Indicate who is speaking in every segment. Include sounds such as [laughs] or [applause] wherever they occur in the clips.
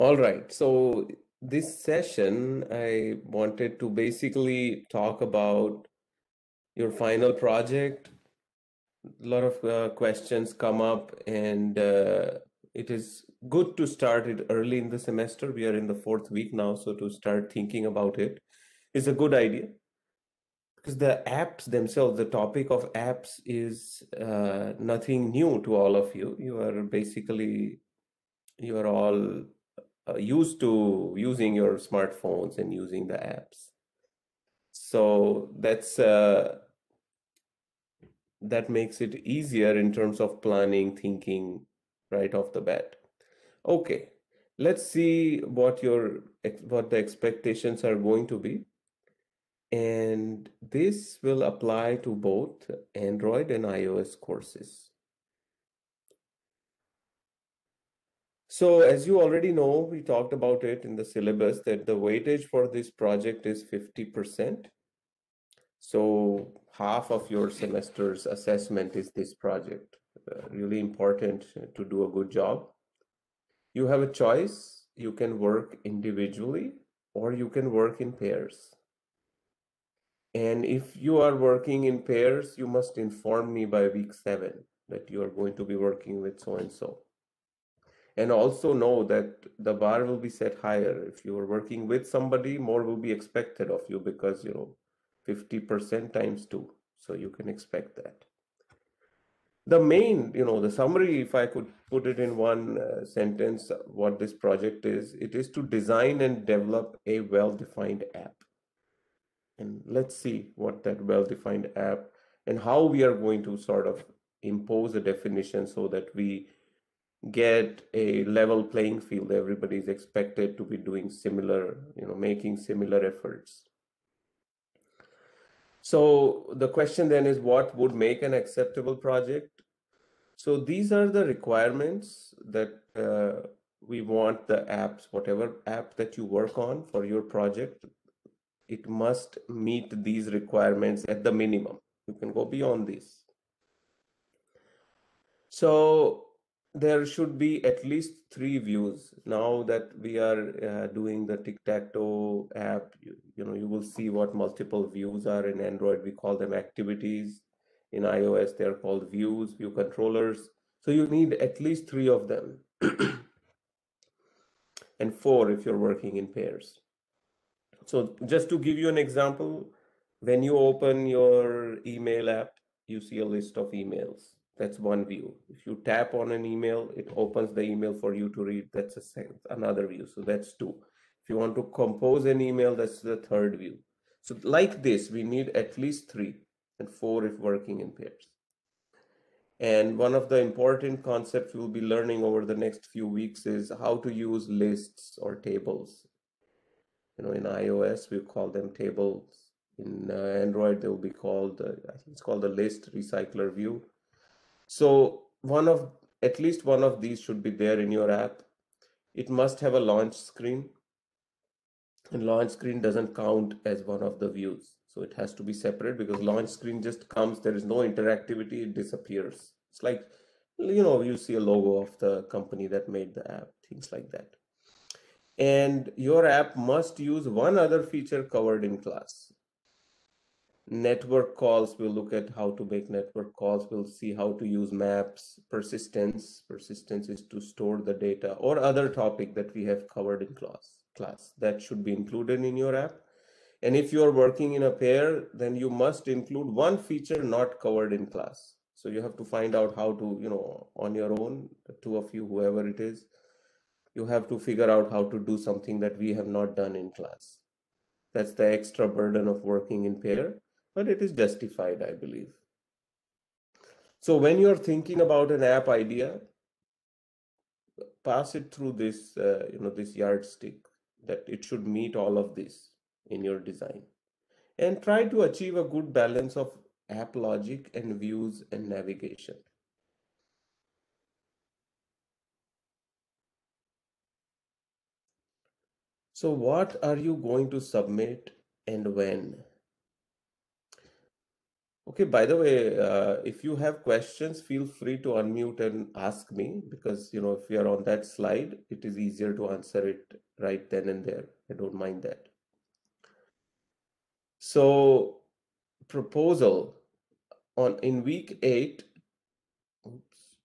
Speaker 1: All right. So this session, I wanted to basically talk about your final project. A lot of uh, questions come up, and uh, it is good to start it early in the semester. We are in the fourth week now, so to start thinking about it is a good idea because the apps themselves, the topic of apps is uh, nothing new to all of you. You are basically you are all uh, used to using your smartphones and using the apps. So that's uh, that makes it easier in terms of planning, thinking right off the bat. Okay, let's see what your what the expectations are going to be. And this will apply to both Android and iOS courses. So as you already know, we talked about it in the syllabus that the weightage for this project is 50%. So half of your semester's assessment is this project. Uh, really important to do a good job. You have a choice. You can work individually or you can work in pairs. And if you are working in pairs, you must inform me by week seven that you are going to be working with so and so and also know that the bar will be set higher. If you are working with somebody more will be expected of you because you know 50% times 2 so you can expect that. The main you know the summary if i could put it in one uh, sentence what this project is it is to design and develop a well defined app. And let's see what that well defined app and how we are going to sort of impose a definition so that we get a level playing field. Everybody is expected to be doing similar you know making similar efforts. So the question then is what would make an acceptable project? So these are the requirements that uh, we want the apps whatever app that you work on for your project it must meet these requirements at the minimum. You can go beyond this. So there should be at least three views. Now that we are uh, doing the tic-tac-toe app you, you, know you will see what multiple views are. In android we call them activities. In ios they're called views view controllers. So you need at least three of them. [clears throat] And four if you're working in pairs. So just to give you an example when you open your email app you see a list of emails that's one view. If you tap on an email, it opens the email for you to read. That's a another view. So that's two. If you want to compose an email, that's the third view. So like this, we need at least three and four if working in pairs. And one of the important concepts we'll be learning over the next few weeks is how to use lists or tables. You know, in iOS, we call them tables. In uh, Android, they will be called, uh, I think it's called the list recycler view so one of at least one of these should be there in your app. It must have a launch screen. And launch screen doesn't count as one of the views. So it has to be separate because launch screen just comes, there is no interactivity, it disappears. It's like, you know, you see a logo of the company that made the app, things like that. And your app must use one other feature covered in class network calls we'll look at how to make network calls. We'll see how to use maps. Persistence. Persistence is to store the data or other topic that we have covered in class class. That should be included in your app. And if you are working in a pair then you must include one feature not covered in class. So you have to find out how to you know on your own two of you whoever it is you have to figure out how to do something that we have not done in class. That's the extra burden of working in pair but it is justified, I believe. So when you're thinking about an app idea, pass it through this, uh, you know, this yardstick that it should meet all of this in your design. And try to achieve a good balance of app logic and views and navigation. So what are you going to submit and when? Okay, by the way, uh, if you have questions, feel free to unmute and ask me because, you know, if you are on that slide, it is easier to answer it right then and there. I don't mind that. So, proposal on in week eight, oops,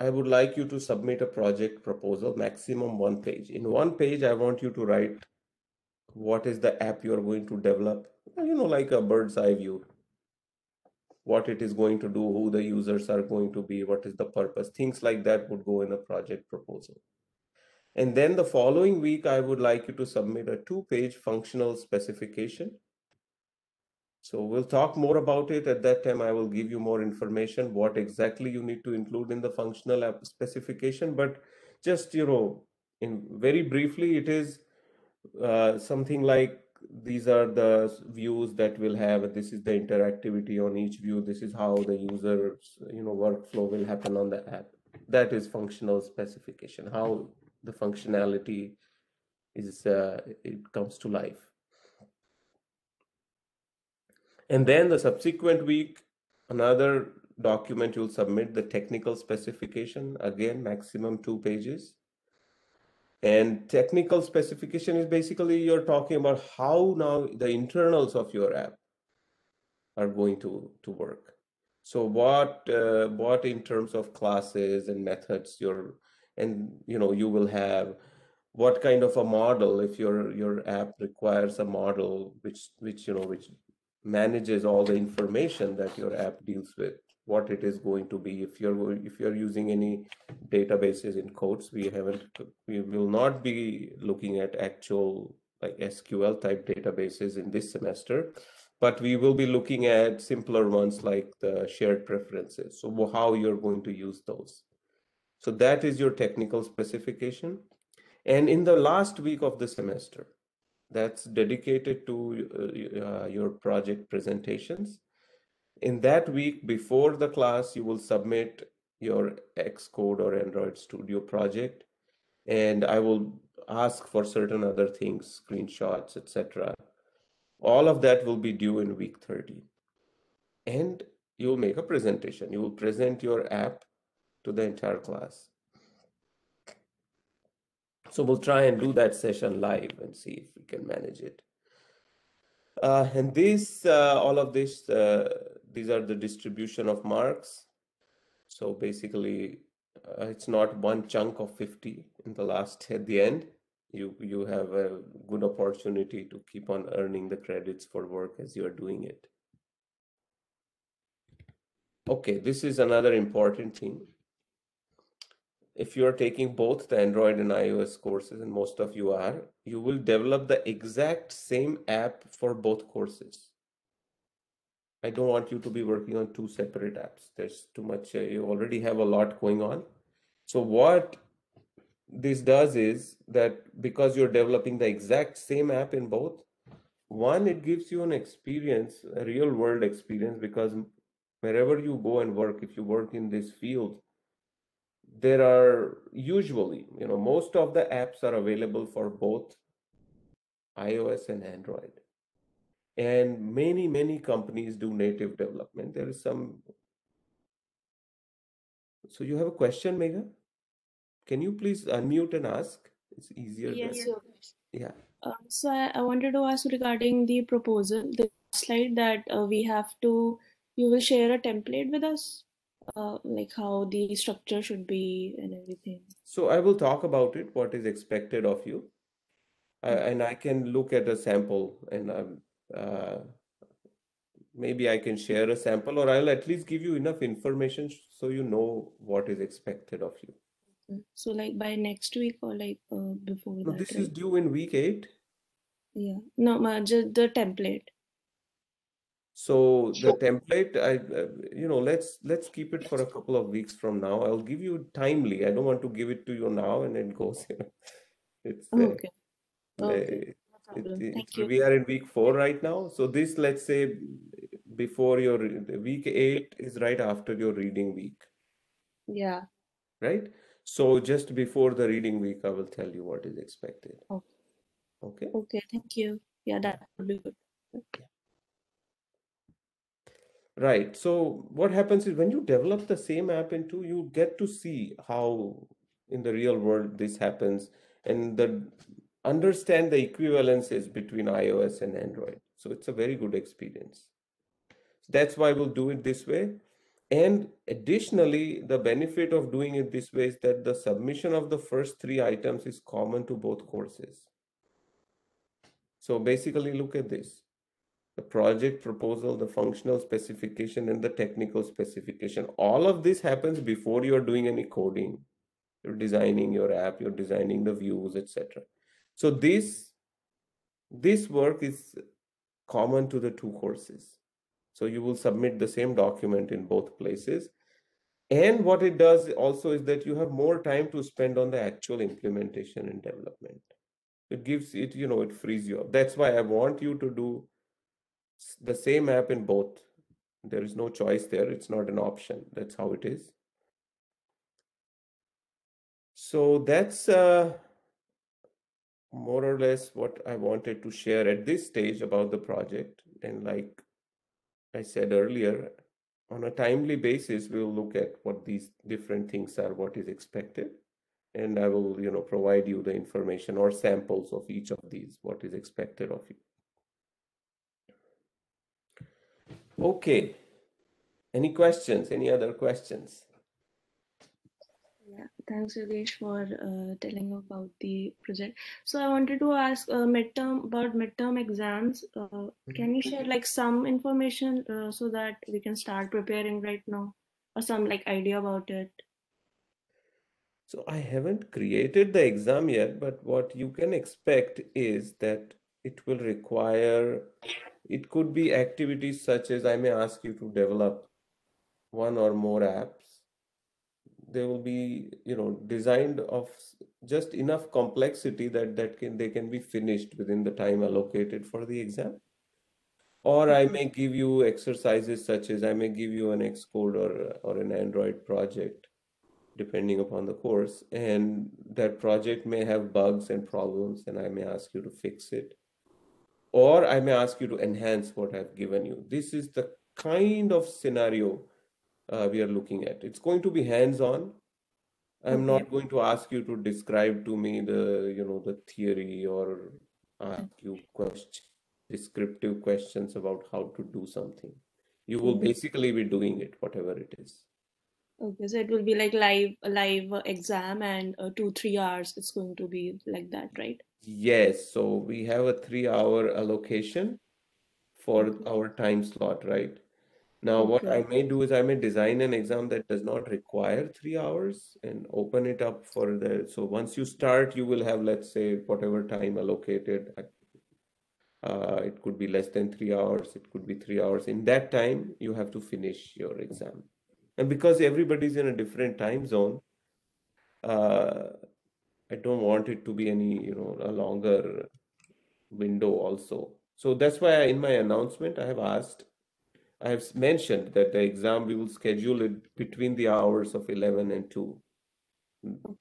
Speaker 1: I would like you to submit a project proposal, maximum one page. In one page, I want you to write what is the app you're going to develop, you know, like a bird's eye view what it is going to do, who the users are going to be, what is the purpose, things like that would go in a project proposal. And then the following week, I would like you to submit a two page functional specification. So we'll talk more about it. At that time, I will give you more information, what exactly you need to include in the functional specification. But just, you know, in very briefly, it is uh, something like these are the views that we'll have. This is the interactivity on each view. This is how the user's you know workflow will happen on the app. That is functional specification how the functionality is uh, it comes to life. And then the subsequent week another document you'll submit the technical specification again maximum two pages and technical specification is basically you're talking about how now the internals of your app are going to, to work. So what uh, what in terms of classes and methods you're and you know you will have what kind of a model if your your app requires a model which which you know which manages all the information that your app deals with what it is going to be. If you're if you're using any databases in codes we haven't we will not be looking at actual like sql type databases in this semester but we will be looking at simpler ones like the shared preferences. So how you're going to use those. So that is your technical specification. And in the last week of the semester that's dedicated to uh, uh your project presentations in that week before the class, you will submit your Xcode or Android Studio project, and I will ask for certain other things, screenshots, etc. All of that will be due in week 30. And you'll make a presentation. You will present your app to the entire class. So we'll try and do that session live and see if we can manage it. Uh, and this, uh, all of this, uh, these are the distribution of marks. So basically, uh, it's not one chunk of 50 in the last at the end. You you have a good opportunity to keep on earning the credits for work as you are doing it. Okay, this is another important thing. If you are taking both the Android and iOS courses, and most of you are, you will develop the exact same app for both courses. I don't want you to be working on two separate apps. There's too much, uh, you already have a lot going on. So, what this does is that because you're developing the exact same app in both, one, it gives you an experience, a real world experience, because wherever you go and work, if you work in this field, there are usually, you know, most of the apps are available for both iOS and Android. And many many companies do native development. There is some so you have a question Megha? Can you please unmute and ask? It's easier
Speaker 2: yes sir.
Speaker 1: yeah.
Speaker 2: Uh, so I, I wanted to ask regarding the proposal the slide that uh, we have to you will share a template with us uh, like how the structure should be and everything
Speaker 1: so i will talk about it what is expected of you and i can look at a sample and i'm uh, maybe I can share a sample or I'll at least give you enough information so you know what is expected of you.
Speaker 2: So like by next week or like uh, before
Speaker 1: no,
Speaker 2: that,
Speaker 1: this
Speaker 2: right?
Speaker 1: is due in week eight.
Speaker 2: Yeah. No, just the template.
Speaker 1: So the template, I, uh, you know, let's let's keep it for a couple of weeks from now. I'll give you timely. I don't want to give it to you now and it goes. [laughs] it's uh,
Speaker 2: Okay. Okay. No
Speaker 1: it,
Speaker 2: problem.
Speaker 1: it, we are in week four right now. So this, let's say, before your week eight is right after your reading week,
Speaker 2: Yeah.
Speaker 1: right? So just before the reading week, I will tell you what is expected.
Speaker 2: Okay.
Speaker 1: Okay.
Speaker 2: Okay. Thank you. Yeah, that would be good.
Speaker 1: Right. So what happens is when you develop the same app into, you get to see how in the real world this happens and the understand the equivalences between iOS and Android. So it's a very good experience. That's why we'll do it this way. And additionally, the benefit of doing it this way is that the submission of the first three items is common to both courses. So basically, look at this the project proposal, the functional specification, and the technical specification. All of this happens before you're doing any coding. You're designing your app, you're designing the views, etc. So this this work is common to the two courses. So you will submit the same document in both places. And what it does also is that you have more time to spend on the actual implementation and development. It gives it, you know, it frees you up. That's why I want you to do the same app in both. There is no choice there. It's not an option. That's how it is. So that's uh, more or less what I wanted to share at this stage about the project. And like I said earlier, on a timely basis, we'll look at what these different things are, what is expected, and I will, you know, provide you the information or samples of each of these, what is expected of you. Okay. Any questions? Any other questions?
Speaker 2: Yeah, thanks, Yogesh, for uh, telling about the project. So I wanted to ask uh, midterm about midterm exams. Uh, can you share like some information uh, so that we can start preparing right now, or some like idea about it?
Speaker 1: So I haven't created the exam yet, but what you can expect is that it will require, it could be activities such as I may ask you to develop one or more apps. They will be you know designed of just enough complexity that that can they can be finished within the time allocated for the exam. Or i may give you exercises such as i may give you an xcode or or an android project depending upon the course and that project may have bugs and problems and i may ask you to fix it or i may ask you to enhance what i've given you this is the kind of scenario uh, we are looking at. It's going to be hands-on. I'm
Speaker 2: Okay.
Speaker 1: not going to ask you to describe to me the, you know, the theory or ask you question, descriptive questions about how to do something. You will
Speaker 2: Mhm.
Speaker 1: basically be doing it, whatever it is.
Speaker 2: Okay, so it will be like live a live exam and uh, two three hours. It's going to be like that, right?
Speaker 1: Yes, so we have a three-hour allocation for our time slot, right? Now, what
Speaker 2: Okay.
Speaker 1: I may do is I may design an exam that does not require three hours and open it up for the. So once you start, you will have, let's say, whatever time allocated. Uh, it could be less than three hours. It could be three hours. In that time, you have to finish your exam. And because everybody's in a different time zone, uh, I don't want it to be any, you know, a longer window also. So that's why in my announcement, I have asked I have mentioned that the exam we will schedule it between the hours of 11 and 2,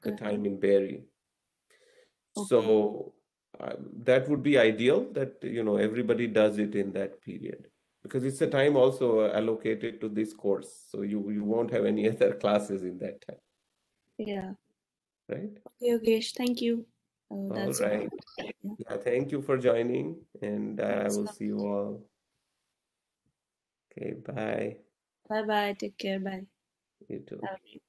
Speaker 1: the time in Barrie.
Speaker 2: Okay.
Speaker 1: So uh, that would be ideal that you know everybody does it in that period because it's a time also allocated to this course. So you you won't have any [laughs] other classes in that time,
Speaker 2: Yeah.
Speaker 1: Right?
Speaker 2: Okay, Yogesh. Thank you. Uh,
Speaker 1: All
Speaker 2: that's all.
Speaker 1: right.
Speaker 2: Yeah.
Speaker 1: Yeah, thank you for joining, and I
Speaker 2: Thanks.
Speaker 1: will see you all. Okay, bye.
Speaker 2: Bye bye. Take care. Bye.
Speaker 1: You too.
Speaker 2: Have a great